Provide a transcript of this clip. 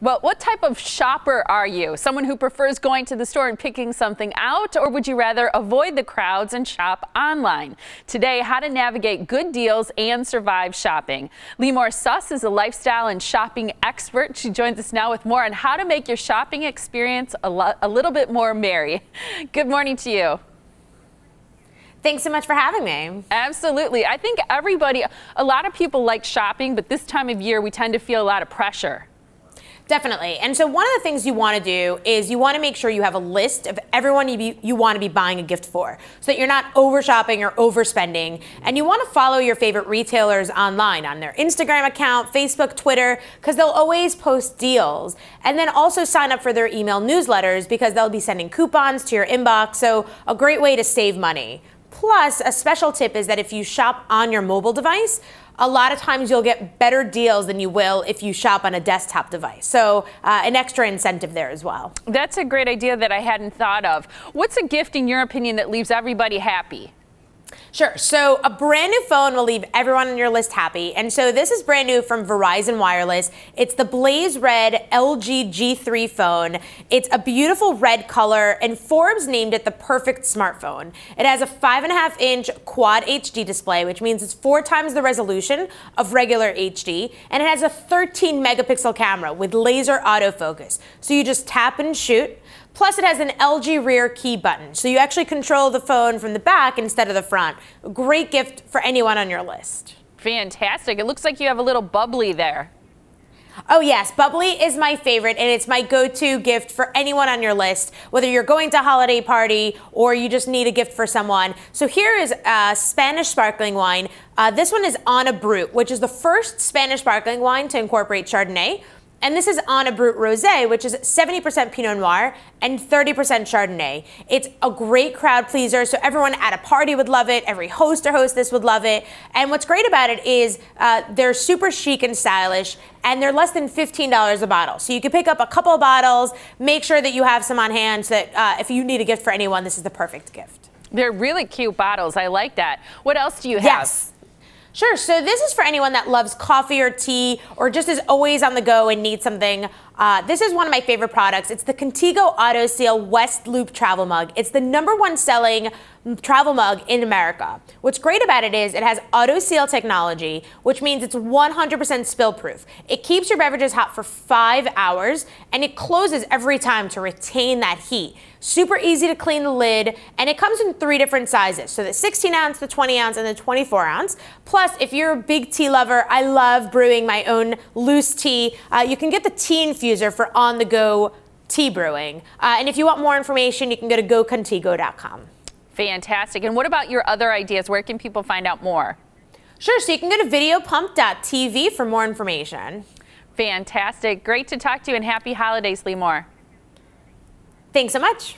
Well, what type of shopper are you? Someone who prefers going to the store and picking something out, or would you rather avoid the crowds and shop online? Today, how to navigate good deals and survive shopping. Limor Suss is a lifestyle and shopping expert. She joins us now with more on how to make your shopping experience a, a little bit more merry. Good morning to you. Thanks so much for having me. Absolutely. I think everybody, a lot of people like shopping, but this time of year we tend to feel a lot of pressure. Definitely. And so one of the things you want to do is you want to make sure you have a list of everyone you, be, you want to be buying a gift for so that you're not over shopping or overspending. And you want to follow your favorite retailers online on their Instagram account, Facebook, Twitter, because they'll always post deals. And then also sign up for their email newsletters because they'll be sending coupons to your inbox. So a great way to save money. Plus, a special tip is that if you shop on your mobile device, a lot of times you'll get better deals than you will if you shop on a desktop device. So, uh, an extra incentive there as well. That's a great idea that I hadn't thought of. What's a gift, in your opinion, that leaves everybody happy? Sure. So a brand new phone will leave everyone on your list happy. And so this is brand new from Verizon Wireless. It's the Blaze Red LG G3 phone. It's a beautiful red color, and Forbes named it the perfect smartphone. It has a five and a half inch quad HD display, which means it's four times the resolution of regular HD, and it has a 13 megapixel camera with laser autofocus. So you just tap and shoot. Plus, it has an LG rear key button, so you actually control the phone from the back instead of the front. Great gift for anyone on your list. Fantastic. It looks like you have a little bubbly there. Oh, yes. Bubbly is my favorite, and it's my go to gift for anyone on your list, whether you're going to a holiday party or you just need a gift for someone. So here is a Spanish sparkling wine. Uh, this one is Anna Brut, which is the first Spanish sparkling wine to incorporate Chardonnay. And this is Anna Brut Rosé, which is 70% Pinot Noir and 30% Chardonnay. It's a great crowd pleaser, so everyone at a party would love it. Every host or hostess would love it. And what's great about it is uh, they're super chic and stylish, and they're less than $15 a bottle. So you can pick up a couple of bottles, make sure that you have some on hand so that uh, if you need a gift for anyone, this is the perfect gift. They're really cute bottles. I like that. What else do you have? Yes. Sure. So this is for anyone that loves coffee or tea or just is always on the go and needs something. Uh, this is one of my favorite products. It's the Contigo Auto Seal West Loop Travel Mug. It's the number one selling travel mug in America. What's great about it is it has auto seal technology, which means it's 100% spill proof. It keeps your beverages hot for five hours and it closes every time to retain that heat. Super easy to clean the lid, and it comes in three different sizes. So the 16 ounce, the 20 ounce, and the 24 ounce. Plus, if you're a big tea lover, I love brewing my own loose tea. Uh, you can get the tea infuser for on the go tea brewing. Uh, and if you want more information, you can go to gocontigo.com. Fantastic. And what about your other ideas? Where can people find out more? Sure, so you can go to videopump.tv for more information. Fantastic. Great to talk to you and happy holidays, Limor. Thanks so much.